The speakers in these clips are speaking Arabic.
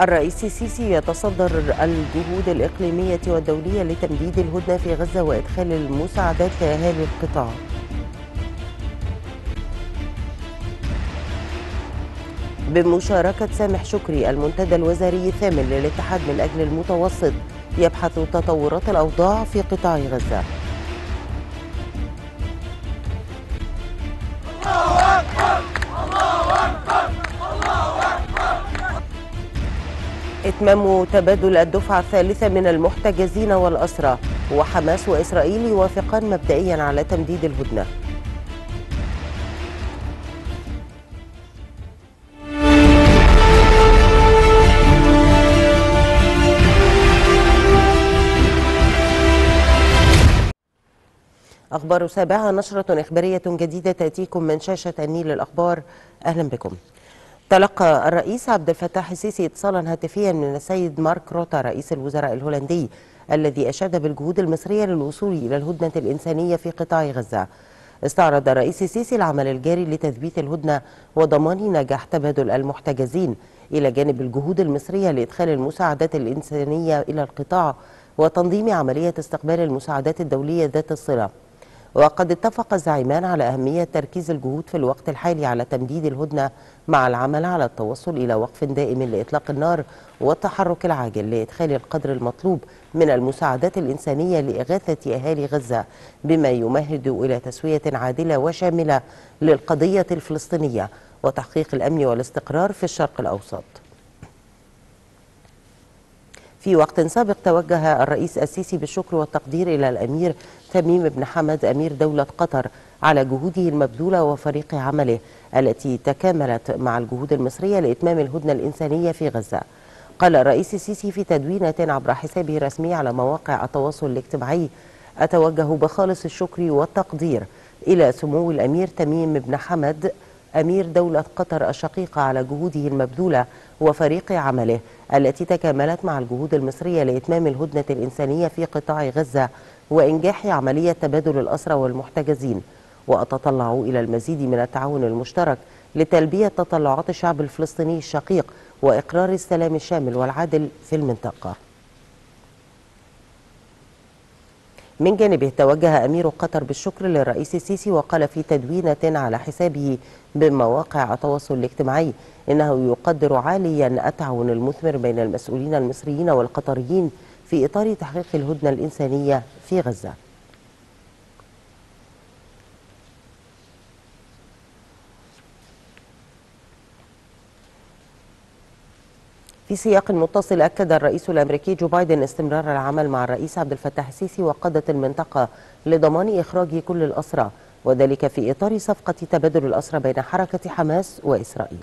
الرئيس السيسي يتصدر الجهود الإقليمية والدولية لتمديد الهدنة في غزة وإدخال المساعدات لأهالي القطاع. بمشاركة سامح شكري المنتدى الوزاري الثامن للاتحاد من أجل المتوسط يبحث تطورات الأوضاع في قطاع غزة. إتمام تبادل الدفعة الثالثة من المحتجزين والأسرى. وحماس وإسرائيل يوافقان مبدئيا على تمديد الهدنة. أخبار سابعة نشرة إخبارية جديدة تأتيكم من شاشة النيل الأخبار. أهلا بكم. تلقى الرئيس عبد الفتاح السيسي اتصالا هاتفيا من السيد مارك روتا رئيس الوزراء الهولندي الذي أشاد بالجهود المصرية للوصول إلى الهدنة الإنسانية في قطاع غزة. استعرض الرئيس السيسي العمل الجاري لتثبيت الهدنة وضمان نجاح تبادل المحتجزين إلى جانب الجهود المصرية لإدخال المساعدات الإنسانية إلى القطاع وتنظيم عملية استقبال المساعدات الدولية ذات الصلة. وقد اتفق الزعيمان على أهمية تركيز الجهود في الوقت الحالي على تمديد الهدنة مع العمل على التوصل إلى وقف دائم لإطلاق النار والتحرك العاجل لإدخال القدر المطلوب من المساعدات الإنسانية لإغاثة أهالي غزة بما يمهد إلى تسوية عادلة وشاملة للقضية الفلسطينية وتحقيق الأمن والاستقرار في الشرق الأوسط. في وقت سابق توجه الرئيس السيسي بالشكر والتقدير إلى الأمير تميم بن حمد أمير دولة قطر على جهوده المبذولة وفريق عمله التي تكاملت مع الجهود المصرية لإتمام الهدنة الإنسانية في غزة. قال الرئيس السيسي في تدوينة عبر حسابه الرسمي على مواقع التواصل الاجتماعي أتوجه بخالص الشكر والتقدير إلى سمو الأمير تميم بن حمد أمير دولة قطر الشقيقة على جهوده المبذولة وفريق عمله التي تكاملت مع الجهود المصرية لإتمام الهدنة الإنسانية في قطاع غزة وإنجاح عملية تبادل الأسرى والمحتجزين. وأتطلع إلى المزيد من التعاون المشترك لتلبية تطلعات الشعب الفلسطيني الشقيق وإقرار السلام الشامل والعادل في المنطقة. من جانبه توجه أمير قطر بالشكر للرئيس السيسي وقال في تدوينة على حسابه بمواقع التواصل الاجتماعي إنه يقدر عاليا التعاون المثمر بين المسؤولين المصريين والقطريين في إطار تحقيق الهدنة الإنسانية في غزة. في سياق متصل أكد الرئيس الأمريكي جو بايدن استمرار العمل مع الرئيس عبد الفتاح السيسي وقادة المنطقة لضمان إخراج كل الأسرى وذلك في إطار صفقة تبادل الأسرى بين حركة حماس وإسرائيل.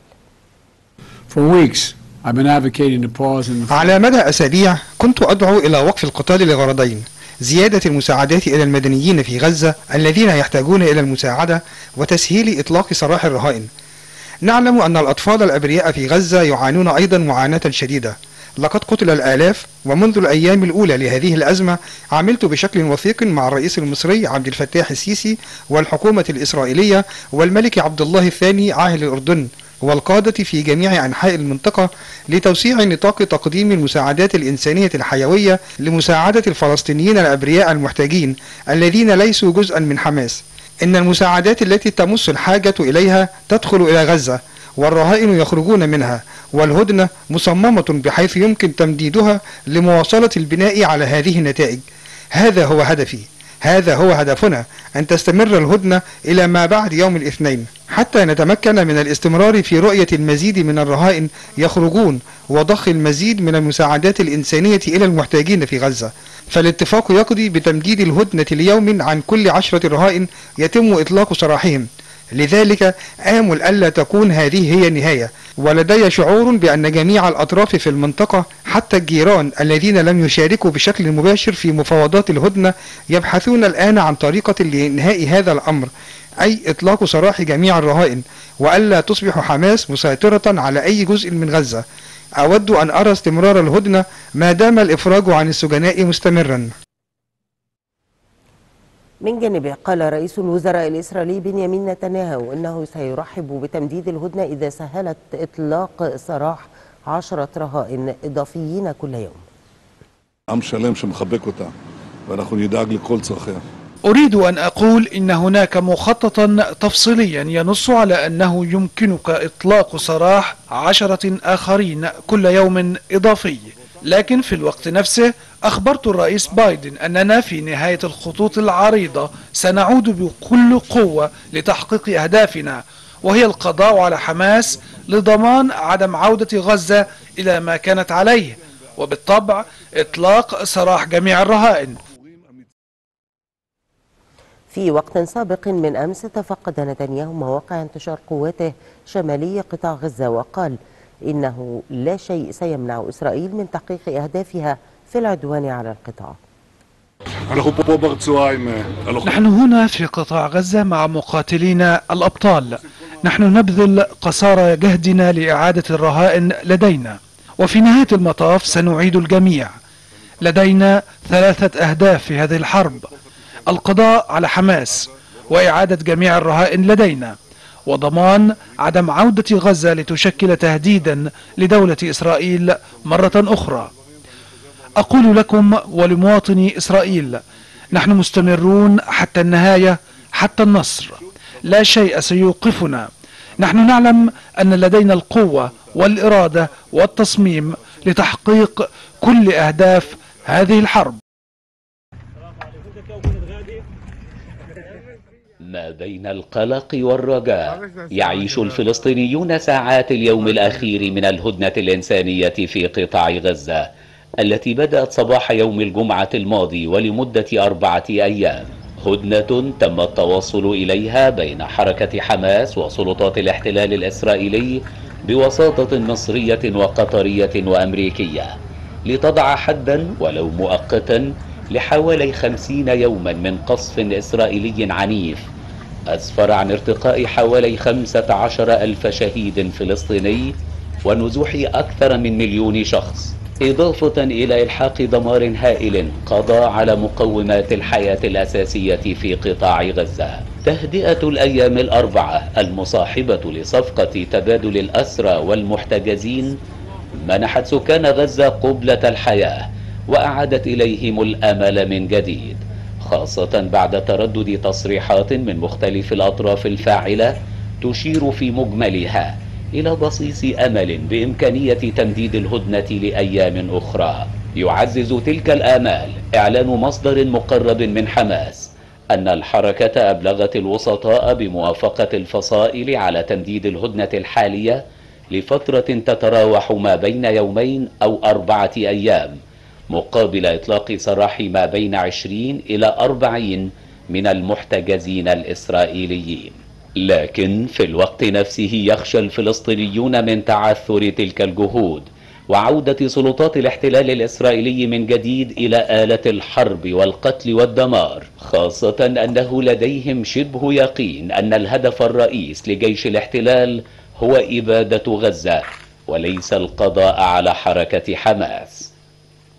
على مدى أسابيع كنت أدعو إلى وقف القتال لغرضين زيادة المساعدات إلى المدنيين في غزة الذين يحتاجون إلى المساعدة وتسهيل إطلاق سراح الرهائن. نعلم أن الأطفال الأبرياء في غزة يعانون أيضا معاناة شديدة. لقد قتل الآلاف ومنذ الأيام الأولى لهذه الأزمة عملت بشكل وثيق مع الرئيس المصري عبد الفتاح السيسي والحكومة الإسرائيلية والملك عبد الله الثاني عاهل الأردن والقادة في جميع أنحاء المنطقة لتوسيع نطاق تقديم المساعدات الإنسانية الحيوية لمساعدة الفلسطينيين الأبرياء المحتاجين الذين ليسوا جزءا من حماس. إن المساعدات التي تمس الحاجة إليها تدخل إلى غزة والرهائن يخرجون منها والهدنة مصممة بحيث يمكن تمديدها لمواصلة البناء على هذه النتائج. هذا هو هدفي. هذا هو هدفنا أن تستمر الهدنة إلى ما بعد يوم الاثنين حتى نتمكن من الاستمرار في رؤية المزيد من الرهائن يخرجون وضخ المزيد من المساعدات الإنسانية إلى المحتاجين في غزة. فالاتفاق يقضي بتمديد الهدنة ليوم عن كل عشرة رهائن يتم إطلاق سراحهم لذلك آمل ألا تكون هذه هي النهاية. ولدي شعور بأن جميع الأطراف في المنطقة حتى الجيران الذين لم يشاركوا بشكل مباشر في مفاوضات الهدنة يبحثون الآن عن طريقة لإنهاء هذا الأمر أي إطلاق سراح جميع الرهائن وألا تصبح حماس مسيطرة على أي جزء من غزة. أود أن أرى استمرار الهدنة ما دام الإفراج عن السجناء مستمرا. من جانبه قال رئيس الوزراء الإسرائيلي بنيامين نتنياهو أنه سيرحب بتمديد الهدنة إذا سهلت إطلاق سراح عشرة رهائن إضافيين كل يوم. عم شلام شمخبكوتا ونحن لكل أريد أن أقول إن هناك مخططا تفصيليا ينص على أنه يمكنك إطلاق سراح عشرة آخرين كل يوم إضافي. لكن في الوقت نفسه أخبرت الرئيس بايدن أننا في نهاية الخطوط العريضة سنعود بكل قوة لتحقيق أهدافنا وهي القضاء على حماس لضمان عدم عودة غزة إلى ما كانت عليه وبالطبع إطلاق سراح جميع الرهائن. في وقت سابق من أمس تفقد نتنياهو مواقع انتشار قواته شمالي قطاع غزة وقال إنه لا شيء سيمنع إسرائيل من تحقيق أهدافها في العدوان على القطاع. نحن هنا في قطاع غزة مع مقاتلينا الأبطال. نحن نبذل قصارى جهدنا لإعادة الرهائن لدينا. وفي نهاية المطاف سنعيد الجميع. لدينا ثلاثة أهداف في هذه الحرب. القضاء على حماس وإعادة جميع الرهائن لدينا. وضمان عدم عودة غزة لتشكل تهديدا لدولة إسرائيل مرة أخرى. أقول لكم ولمواطني إسرائيل نحن مستمرون حتى النهاية حتى النصر. لا شيء سيوقفنا. نحن نعلم أن لدينا القوة والإرادة والتصميم لتحقيق كل أهداف هذه الحرب. ما بين القلق والرجاء. يعيش الفلسطينيون ساعات اليوم الأخير من الهدنة الإنسانية في قطاع غزة التي بدأت صباح يوم الجمعة الماضي ولمدة أربعة أيام. هدنة تم التوصل إليها بين حركة حماس وسلطات الاحتلال الإسرائيلي بوساطة مصرية وقطرية وأمريكية لتضع حدا ولو مؤقتا لحوالي خمسين يوما من قصف إسرائيلي عنيف. أسفر عن ارتقاء حوالي خمسة عشر ألف شهيد فلسطيني ونزوح أكثر من مليون شخص. إضافة إلى إلحاق دمار هائل قضى على مقومات الحياة الأساسية في قطاع غزة. تهدئة الأيام الأربعة المصاحبة لصفقة تبادل الأسرى والمحتجزين منحت سكان غزة قبلة الحياة وأعادت إليهم الأمل من جديد. خاصة بعد تردد تصريحات من مختلف الأطراف الفاعلة تشير في مجملها إلى بصيص أمل بإمكانية تمديد الهدنة لأيام أخرى. يعزز تلك الآمال إعلان مصدر مقرب من حماس أن الحركة أبلغت الوسطاء بموافقة الفصائل على تمديد الهدنة الحالية لفترة تتراوح ما بين يومين أو أربعة أيام. مقابل إطلاق سراح ما بين عشرين إلى أربعين من المحتجزين الإسرائيليين. لكن في الوقت نفسه يخشى الفلسطينيون من تعثر تلك الجهود وعودة سلطات الاحتلال الإسرائيلي من جديد إلى آلة الحرب والقتل والدمار خاصة أنه لديهم شبه يقين أن الهدف الرئيس لجيش الاحتلال هو إبادة غزة وليس القضاء على حركة حماس.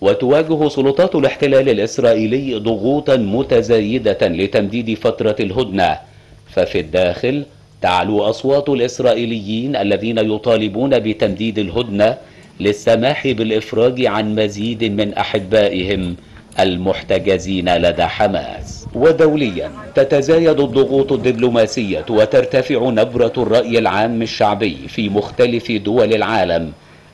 وتواجه سلطات الاحتلال الإسرائيلي ضغوطا متزايدة لتمديد فترة الهدنة. ففي الداخل تعلو أصوات الإسرائيليين الذين يطالبون بتمديد الهدنة للسماح بالإفراج عن مزيد من أحبائهم المحتجزين لدى حماس. ودوليا تتزايد الضغوط الدبلوماسية وترتفع نبرة الرأي العام الشعبي في مختلف دول العالم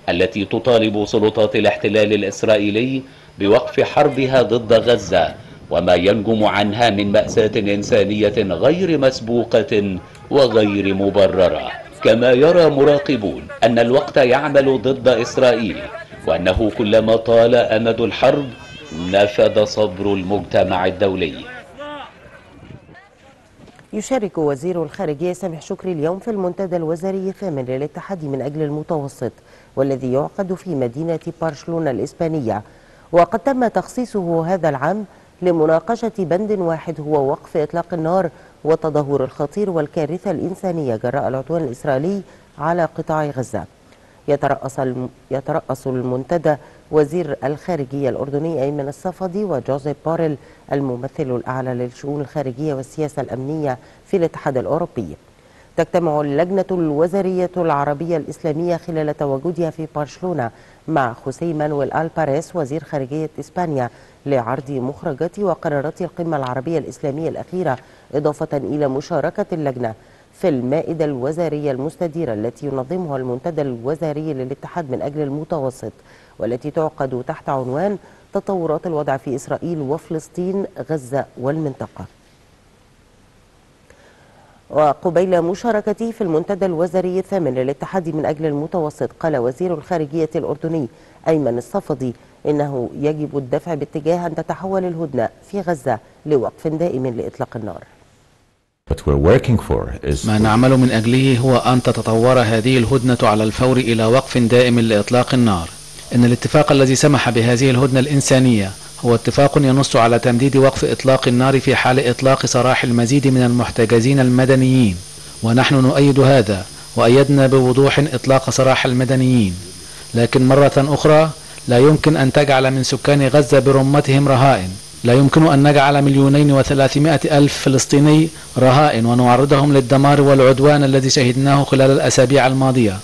التي تطالب سلطات الاحتلال الإسرائيلي بوقف حربها ضد غزة وما ينجم عنها من مأساة إنسانية غير مسبوقة وغير مبررة. كما يرى مراقبون أن الوقت يعمل ضد إسرائيل وأنه كلما طال أمد الحرب نفد صبر المجتمع الدولي. يشارك وزير الخارجية سامح شكري اليوم في المنتدى الوزاري الثامن للاتحاد من أجل المتوسط. والذي يعقد في مدينة برشلونة الإسبانية وقد تم تخصيصه هذا العام لمناقشة بند واحد هو وقف إطلاق النار والتدهور الخطير والكارثة الإنسانية جراء العدوان الإسرائيلي على قطاع غزة يترأس. يترأس المنتدى وزير الخارجية الأردني أيمن الصفدي وجوزيف بوريل الممثل الأعلى للشؤون الخارجية والسياسة الأمنية في الاتحاد الأوروبي تجتمع اللجنة الوزارية العربية الإسلامية خلال تواجدها في برشلونة مع خوسيه مانويل ألباريس وزير خارجية إسبانيا لعرض مخرجات وقرارات القمة العربية الإسلامية الأخيرة إضافة إلى مشاركة اللجنة في المائدة الوزارية المستديرة التي ينظمها المنتدى الوزاري للاتحاد من أجل المتوسط والتي تعقد تحت عنوان تطورات الوضع في إسرائيل وفلسطين غزة والمنطقة. وقبيل مشاركته في المنتدى الوزاري الثامن للاتحاد من أجل المتوسط قال وزير الخارجية الأردني أيمن الصفدي إنه يجب الدفع باتجاه أن تتحول الهدنة في غزة لوقف دائم لإطلاق النار. ما نعمل من أجله هو أن تتطور هذه الهدنة على الفور إلى وقف دائم لإطلاق النار. إن الاتفاق الذي سمح بهذه الهدنة الإنسانية هو اتفاق ينص على تمديد وقف إطلاق النار في حال إطلاق سراح المزيد من المحتجزين المدنيين ونحن نؤيد هذا وأيدنا بوضوح إطلاق سراح المدنيين. لكن مرة أخرى لا يمكن أن تجعل من سكان غزة برمتهم رهائن. لا يمكن أن نجعل مليونين وثلاثمائة ألف فلسطيني رهائن ونعرضهم للدمار والعدوان الذي شهدناه خلال الأسابيع الماضية.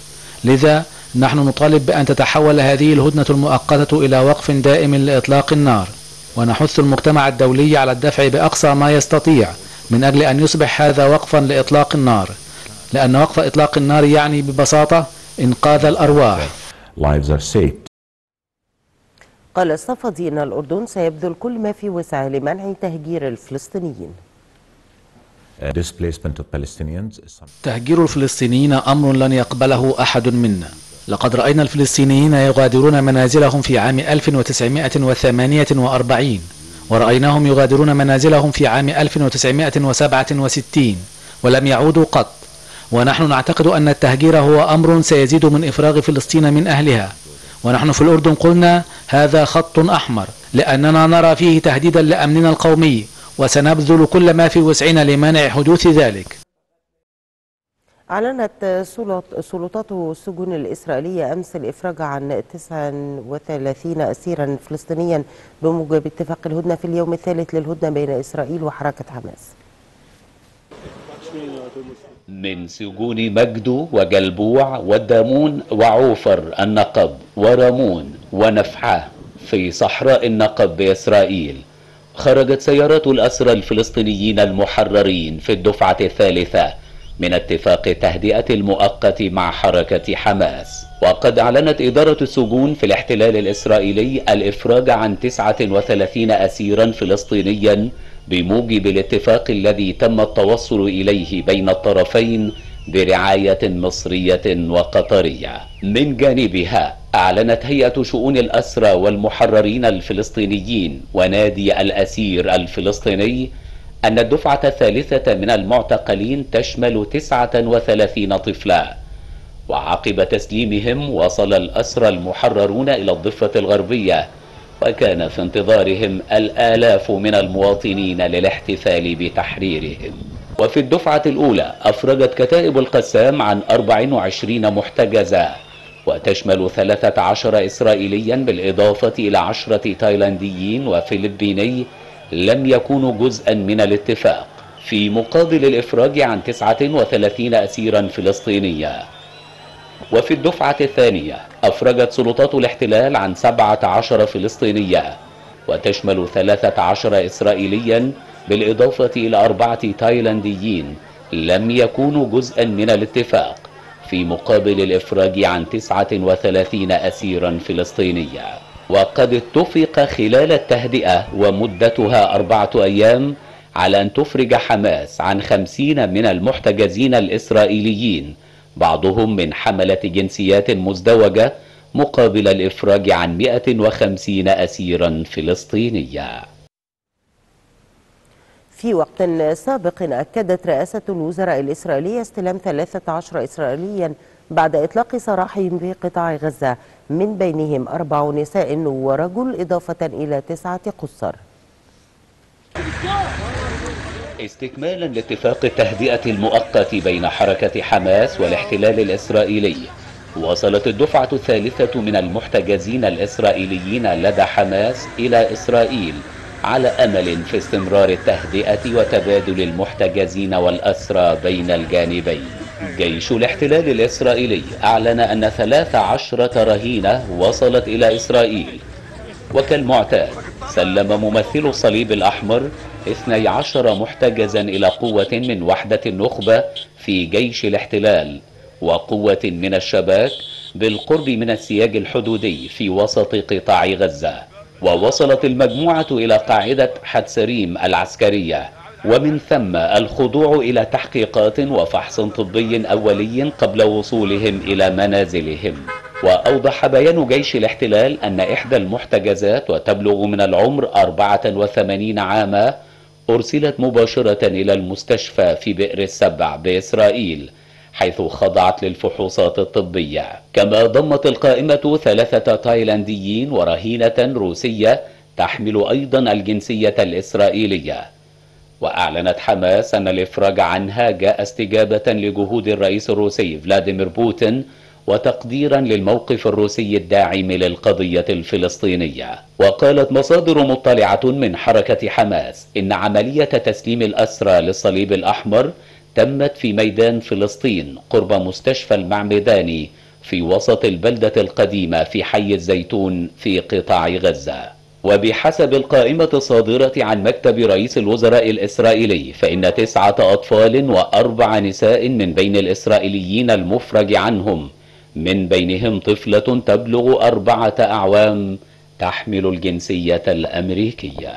لذا نحن نطالب بأن تتحول هذه الهدنة المؤقتة إلى وقف دائم لإطلاق النار ونحث المجتمع الدولي على الدفع بأقصى ما يستطيع من أجل أن يصبح هذا وقفا لإطلاق النار لأن وقف إطلاق النار يعني ببساطة إنقاذ الأرواح. Lives are saved. قال الصفدي إن الأردن سيبذل كل ما في وسعه لمنع تهجير الفلسطينيين. تهجير الفلسطينيين أمر لن يقبله أحد منا. لقد رأينا الفلسطينيين يغادرون منازلهم في عام 1948 ورأيناهم يغادرون منازلهم في عام 1967 ولم يعودوا قط. ونحن نعتقد أن التهجير هو أمر سيزيد من إفراغ فلسطين من أهلها. ونحن في الأردن قلنا هذا خط أحمر لأننا نرى فيه تهديدا لأمننا القومي وسنبذل كل ما في وسعنا لمنع حدوث ذلك. أعلنت سلط- سلطات السجون الإسرائيلية أمس الإفراج عن 39 أسيرا فلسطينيا بموجب اتفاق الهدنة في اليوم الثالث للهدنة بين إسرائيل وحركة حماس. من سجون مجدو وجلبوع والدامون وعوفر النقب ورامون ونفحة في صحراء النقب بإسرائيل خرجت سيارات الأسرى الفلسطينيين المحررين في الدفعة الثالثة من اتفاق التهدئة المؤقت مع حركة حماس. وقد أعلنت إدارة السجون في الاحتلال الإسرائيلي الإفراج عن 39 أسيرا فلسطينيا بموجب الاتفاق الذي تم التوصل إليه بين الطرفين برعاية مصرية وقطرية. من جانبها أعلنت هيئة شؤون الأسرى والمحررين الفلسطينيين ونادي الأسير الفلسطيني أن الدفعة الثالثة من المعتقلين تشمل 39 طفلا. وعقب تسليمهم وصل الأسرى المحررون إلى الضفة الغربية وكان في انتظارهم الآلاف من المواطنين للاحتفال بتحريرهم. وفي الدفعة الأولى أفرجت كتائب القسام عن 24 محتجزا وتشمل 13 إسرائيليا بالإضافة إلى 10 تايلانديين وفلبيني لم يكونوا جزءا من الاتفاق في مقابل الإفراج عن 39 أسيرا فلسطينيا وفي الدفعة الثانية أفرجت سلطات الاحتلال عن 17 فلسطينيا وتشمل 13 إسرائيليا بالإضافة إلى أربعة تايلانديين لم يكونوا جزءا من الاتفاق في مقابل الإفراج عن 39 أسيرا فلسطينيا وقد اتفق خلال التهدئة ومدتها أربعة أيام على أن تفرج حماس عن خمسين من المحتجزين الإسرائيليين بعضهم من حملة جنسيات مزدوجة مقابل الإفراج عن 150 أسيرا فلسطينيا في وقت سابق أكدت رئاسة الوزراء الإسرائيلية استلام 13 إسرائيليا بعد إطلاق سراحهم في قطاع غزة من بينهم أربع نساء ورجل إضافة إلى تسعة قُصّر. استكمالا لاتفاق التهدئة المؤقت بين حركة حماس والاحتلال الإسرائيلي وصلت الدفعة الثالثة من المحتجزين الإسرائيليين لدى حماس إلى إسرائيل على أمل في استمرار التهدئة وتبادل المحتجزين والأسرى بين الجانبين. جيش الاحتلال الإسرائيلي أعلن أن ثلاث عشرة رهينة وصلت إلى إسرائيل. وكالمعتاد سلم ممثل الصليب الأحمر 12 محتجزا إلى قوة من وحدة النخبة في جيش الاحتلال وقوة من الشباك بالقرب من السياج الحدودي في وسط قطاع غزة. ووصلت المجموعة إلى قاعدة حتسريم العسكرية. ومن ثم الخضوع إلى تحقيقات وفحص طبي أولي قبل وصولهم إلى منازلهم. وأوضح بيان جيش الاحتلال أن إحدى المحتجزات وتبلغ من العمر 84 عاما أرسلت مباشرة إلى المستشفى في بئر السبع بإسرائيل حيث خضعت للفحوصات الطبية. كما ضمت القائمة ثلاثة تايلانديين ورهينة روسية تحمل أيضا الجنسية الإسرائيلية. وأعلنت حماس أن الإفراج عنها جاء استجابة لجهود الرئيس الروسي فلاديمير بوتين وتقديرا للموقف الروسي الداعم للقضية الفلسطينية. وقالت مصادر مطلعة من حركة حماس إن عملية تسليم الأسرى للصليب الأحمر تمت في ميدان فلسطين قرب مستشفى المعمداني في وسط البلدة القديمة في حي الزيتون في قطاع غزة. وبحسب القائمة الصادرة عن مكتب رئيس الوزراء الإسرائيلي فإن تسعة أطفال وأربع نساء من بين الإسرائيليين المفرج عنهم من بينهم طفلة تبلغ أربعة أعوام تحمل الجنسية الأمريكية.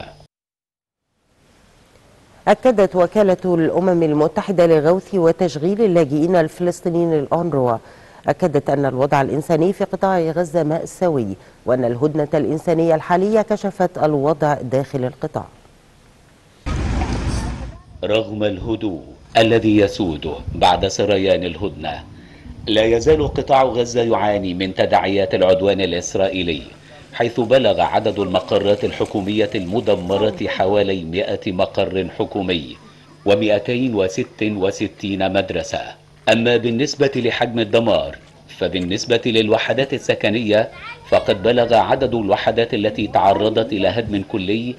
أكدت وكالة الأمم المتحدة لغوث وتشغيل اللاجئين الفلسطينيين الأونروا أكدت أن الوضع الإنساني في قطاع غزة مأساوي وأن الهدنة الإنسانية الحالية كشفت الوضع داخل القطاع. رغم الهدوء الذي يسوده بعد سريان الهدنة لا يزال قطاع غزة يعاني من تداعيات العدوان الإسرائيلي حيث بلغ عدد المقرات الحكومية المدمرة حوالي 100 مقر حكومي و266 مدرسة. أما بالنسبة لحجم الدمار فبالنسبة للوحدات السكنية فقد بلغ عدد الوحدات التي تعرضت إلى هدم كلي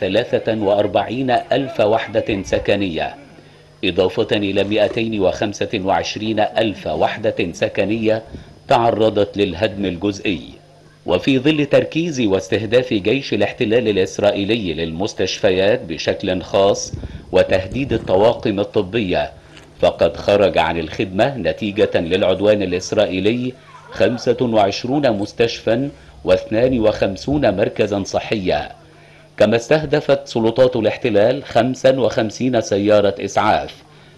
43 ألف وحدة سكنية. إضافة إلى 225 ألف وحدة سكنية تعرضت للهدم الجزئي. وفي ظل تركيز واستهداف جيش الاحتلال الإسرائيلي للمستشفيات بشكل خاص وتهديد الطواقم الطبية فقد خرج عن الخدمة نتيجة للعدوان الإسرائيلي 25 مستشفى و52 مركزا صحيا. كما استهدفت سلطات الاحتلال 55 سيارة إسعاف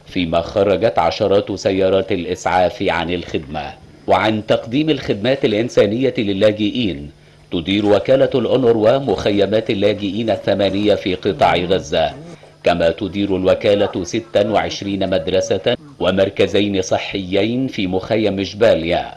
فيما خرجت عشرات سيارات الإسعاف عن الخدمة. وعن تقديم الخدمات الإنسانية للاجئين تدير وكالة الأونروا مخيمات اللاجئين الثمانية في قطاع غزة. كما تدير الوكالة 26 مدرسة ومركزين صحيين في مخيم جباليا.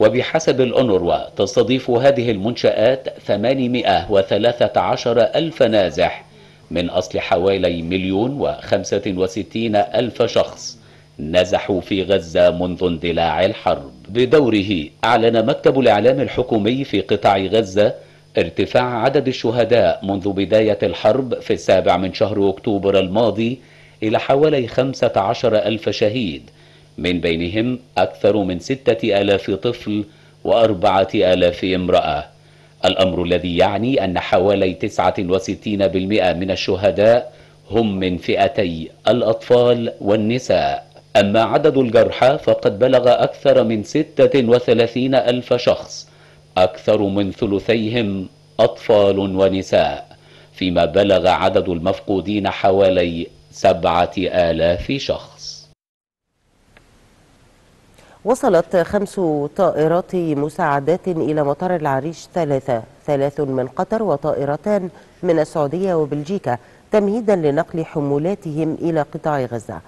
وبحسب الأونروا تستضيف هذه المنشآت 813 ألف نازح من أصل حوالي مليون وخمسة وستين ألف شخص نزحوا في غزة منذ اندلاع الحرب. بدوره أعلن مكتب الإعلام الحكومي في قطاع غزة ارتفاع عدد الشهداء منذ بداية الحرب في السابع من شهر أكتوبر الماضي إلى حوالي 15 ألف شهيد من بينهم أكثر من ستة آلاف طفل وأربعة آلاف امرأة. الأمر الذي يعني أن حوالي 69% من الشهداء هم من فئتي الأطفال والنساء. أما عدد الجرحى فقد بلغ أكثر من 36 ألف شخص أكثر من ثلثيهم أطفال ونساء فيما بلغ عدد المفقودين حوالي سبعة آلاف شخص. وصلت خمس طائرات مساعدات إلى مطار العريش ثلاثة ثلاث من قطر وطائرتان من السعودية وبلجيكا تمهيدا لنقل حمولاتهم إلى قطاع غزة.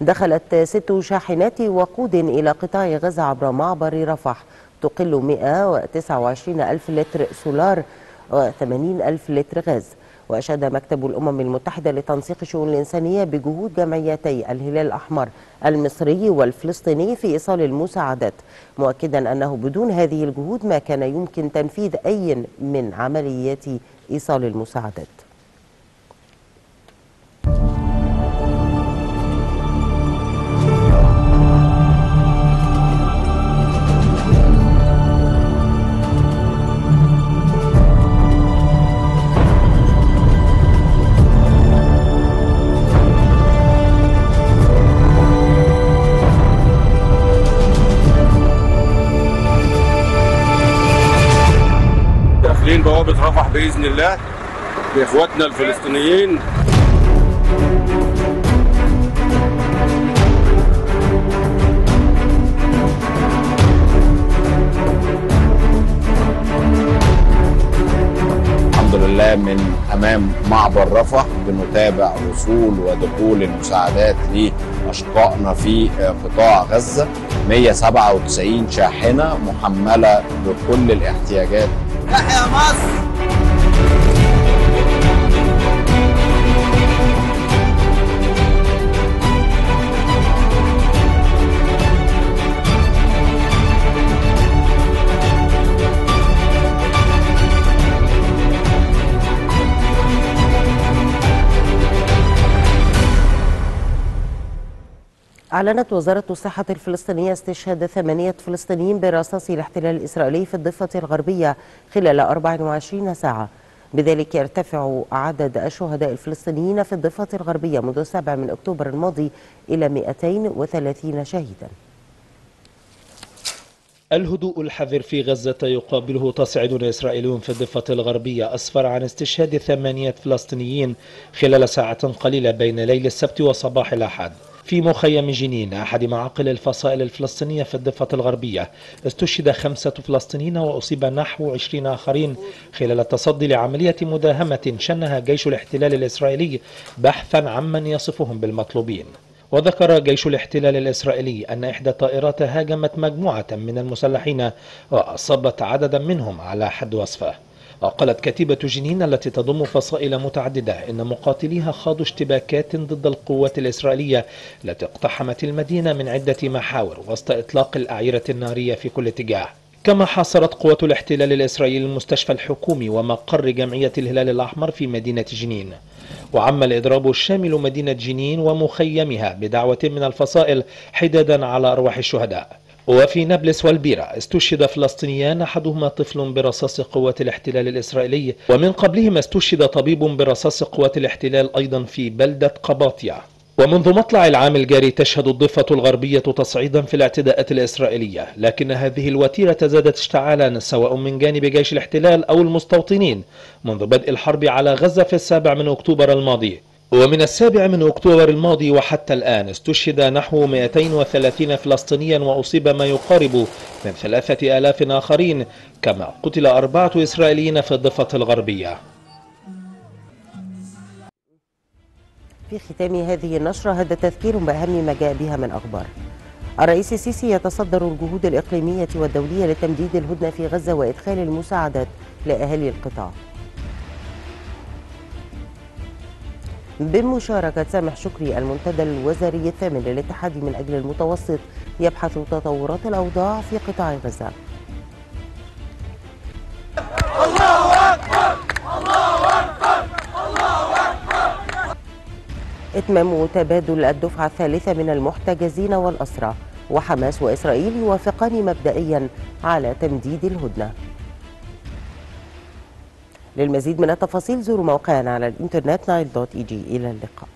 دخلت ست شاحنات وقود إلى قطاع غزة عبر معبر رفح تقل 129 ألف لتر سولار و80 ألف لتر غاز. وأشاد مكتب الأمم المتحدة لتنسيق الشؤون الإنسانية بجهود جمعيتي الهلال الأحمر المصري والفلسطيني في إيصال المساعدات مؤكدا أنه بدون هذه الجهود ما كان يمكن تنفيذ أي من عمليات إيصال المساعدات. عقوبة رفح بإذن الله لإخواتنا الفلسطينيين. لله من أمام معبر رفح بنتابع وصول ودخول المساعدات لأشقائنا في قطاع غزة. 197 شاحنة محملة بكل الاحتياجات تحيا مصر أعلنت وزارة الصحة الفلسطينية استشهاد ثمانية فلسطينيين برصاص الاحتلال الإسرائيلي في الضفة الغربية خلال 24 ساعة. بذلك يرتفع عدد الشهداء الفلسطينيين في الضفة الغربية منذ 7 من أكتوبر الماضي إلى 230 شهيداً. الهدوء الحذر في غزة يقابله تصعيد إسرائيلي في الضفة الغربية. أسفر عن استشهاد ثمانية فلسطينيين خلال ساعة قليلة بين ليل السبت وصباح الأحد. في مخيم جنين أحد معاقل الفصائل الفلسطينية في الضفة الغربية. استشهد خمسة فلسطينيين وأصيب نحو عشرين آخرين خلال التصدي لعملية مداهمة شنها جيش الاحتلال الإسرائيلي بحثا عمن يصفهم بالمطلوبين. وذكر جيش الاحتلال الإسرائيلي أن إحدى الطائرات هاجمت مجموعة من المسلحين وأصابت عددا منهم على حد وصفه. وقالت كتيبة جنين التي تضم فصائل متعددة إن مقاتليها خاضوا اشتباكات ضد القوات الإسرائيلية التي اقتحمت المدينة من عدة محاور وسط إطلاق الأعيرة النارية في كل اتجاه. كما حاصرت قوات الاحتلال الإسرائيلي المستشفى الحكومي ومقر جمعية الهلال الأحمر في مدينة جنين. وعم الإضراب الشامل مدينة جنين ومخيمها بدعوة من الفصائل حدادا على أرواح الشهداء. وفي نابلس والبيرة استشهد فلسطينيان أحدهما طفل برصاص قوات الاحتلال الإسرائيلي ومن قبلهما استشهد طبيب برصاص قوات الاحتلال أيضا في بلدة قباطيا ومنذ مطلع العام الجاري تشهد الضفة الغربية تصعيدا في الاعتداءات الإسرائيلية لكن هذه الوتيرة زادت اشتعالا سواء من جانب جيش الاحتلال أو المستوطنين منذ بدء الحرب على غزة في السابع من أكتوبر الماضي. ومن السابع من أكتوبر الماضي وحتى الآن استشهد نحو 230 فلسطينيا وأصيب ما يقارب من ثلاثة آلاف آخرين كما قتل أربعة إسرائيليين في الضفة الغربية. في ختام هذه النشرة هذا تذكير بأهم ما جاء بها من أخبار. الرئيس السيسي يتصدر الجهود الإقليمية والدولية لتمديد الهدنة في غزة وإدخال المساعدات لأهالي القطاع. بمشاركة سامح شكري المنتدى الوزاري الثامن للاتحاد من أجل المتوسط. يبحث تطورات الأوضاع في قطاع غزة. الله أكبر الله أكبر الله أكبر إتمام تبادل الدفعة الثالثة من المحتجزين والأسرى. وحماس وإسرائيل يوافقان مبدئيا على تمديد الهدنة. للمزيد من التفاصيل زوروا موقعنا على الإنترنت نايل دوت إي جي. إلى اللقاء.